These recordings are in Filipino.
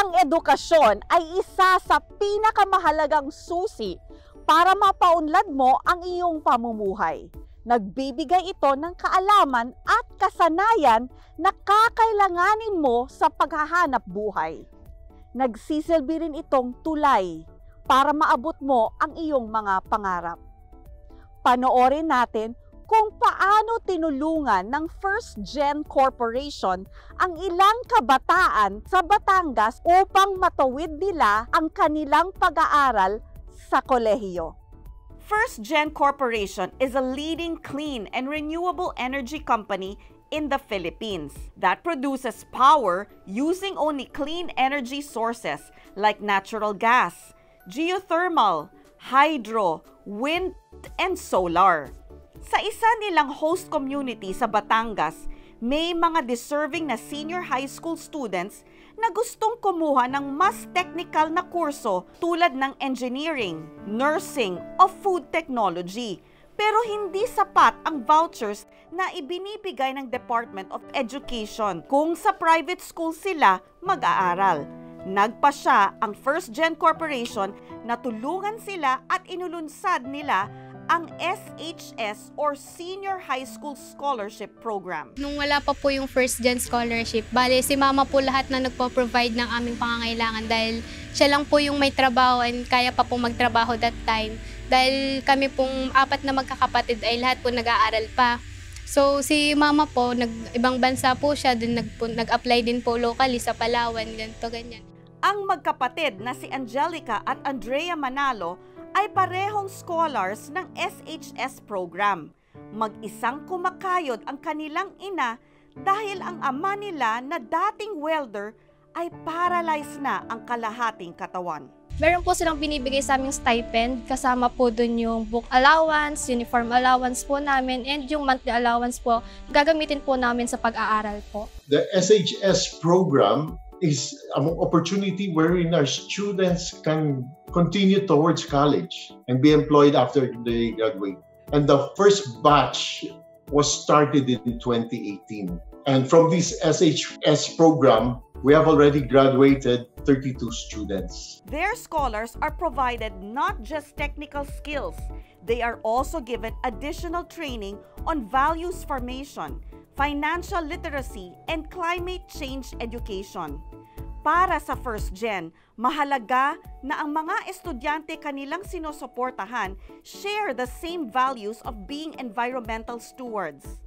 Ang edukasyon ay isa sa pinakamahalagang susi para mapaunlad mo ang iyong pamumuhay. Nagbibigay ito ng kaalaman at kasanayan na kakailanganin mo sa paghahanap buhay. Nagsisilbi rin itong tulay para maabot mo ang iyong mga pangarap. Panoorin natin kung paano tinulungan ng First Gen Corporation ang ilang kabataan sa Batangas upang matawid nila ang kanilang pag-aaral sa kolehiyo. First Gen Corporation is a leading clean and renewable energy company in the Philippines that produces power using only clean energy sources like natural gas, geothermal, hydro, wind, and solar. Sa isa nilang host community sa Batangas, may mga deserving na senior high school students na gustong kumuha ng mas technical na kurso tulad ng engineering, nursing o food technology. Pero hindi sapat ang vouchers na ibinibigay ng Department of Education kung sa private school sila mag-aaral. Nagpa siya ang First Gen Corporation na tulungan sila at inulunsad nila ang SHS or Senior High School Scholarship Program. Nung wala pa po yung first gen scholarship, bale si mama po lahat na nagpo-provide ng aming pangangailangan dahil siya lang po yung may trabaho and kaya pa po magtrabaho that time. Dahil kami pong apat na magkakapatid ay lahat po nag-aaral pa. So si mama po, nag, ibang bansa po siya, din nag, nag-apply din po locally sa Palawan, ganito, ganyan. Ang magkapatid na si Angelica at Andrea Manalo ay parehong scholars ng SHS program. Mag-isang kumakayod ang kanilang ina dahil ang ama nila na dating welder ay paralyzed na ang kalahating katawan. Meron po silang binibigay sa aming stipend, kasama po dun yung book allowance, uniform allowance po namin, and yung monthly allowance po, gagamitin po namin sa pag-aaral po. The SHS program is an opportunity wherein our students can continue towards college and be employed after they graduate. And the first batch was started in 2018. And from this SHS program, we have already graduated 32 students. Their scholars are provided not just technical skills, they are also given additional training on values formation, financial literacy, and climate change education. Para sa first gen, mahalaga na ang mga estudyante kanilang sinusuportahan share the same values of being environmental stewards.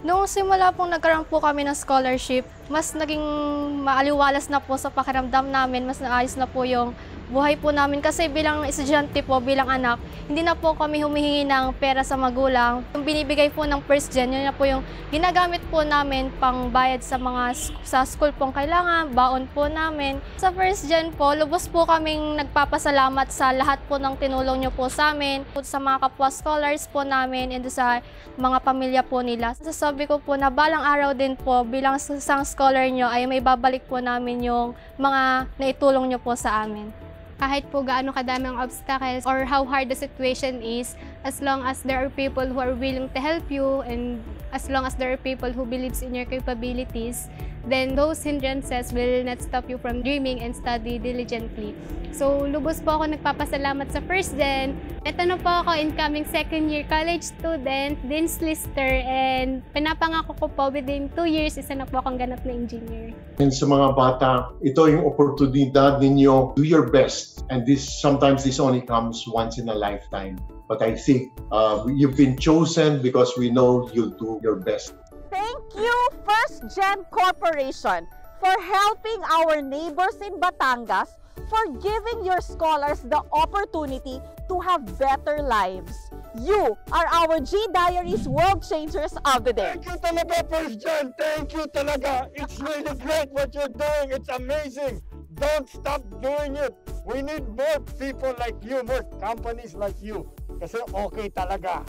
Noong simula pong nagkaroon po kami ng scholarship, mas naging maaliwalas na po sa pakiramdam namin, mas naayos na po yung buhay po namin kasi bilang estudyante po, bilang anak, hindi na po kami humihingi ng pera sa magulang. Yung binibigay po ng first gen, yun na po yung ginagamit po namin pang bayad sa mga sa school pong kailangan, baon po namin. Sa first gen po, lubos po kaming nagpapasalamat sa lahat po ng tinulong nyo po sa amin, sa mga kapwa scholars po namin, and sa mga pamilya po nila. Sasabi ko po na balang araw din po, bilang isang scholar nyo, ay may babalik po namin yung mga naitulong nyo po sa amin kahit po gaano kadami ang obstacles or how hard the situation is, as long as there are people who are willing to help you and as long as there are people who believes in your capabilities, then those hindrances will not stop you from dreaming and study diligently. So, lubos po ako nagpapasalamat sa First Gen. Ito na po ako incoming second year college student, Dean's Lister, and pinapangako ko po within 2 years, isa na po akong ganap na engineer. And sa mga bata, ito yung oportunidad ninyo, do your best. And this sometimes this only comes once in a lifetime. But I think uh, you've been chosen because we know you'll do your best. Gen Corporation, for helping our neighbors in Batangas for giving your scholars the opportunity to have better lives. You are our G Diaries World Changers of the Day. Thank you talaga, First Gen. Thank you talaga. It's really great what you're doing. It's amazing. Don't stop doing it. We need more people like you, more companies like you. Kasi okay talaga.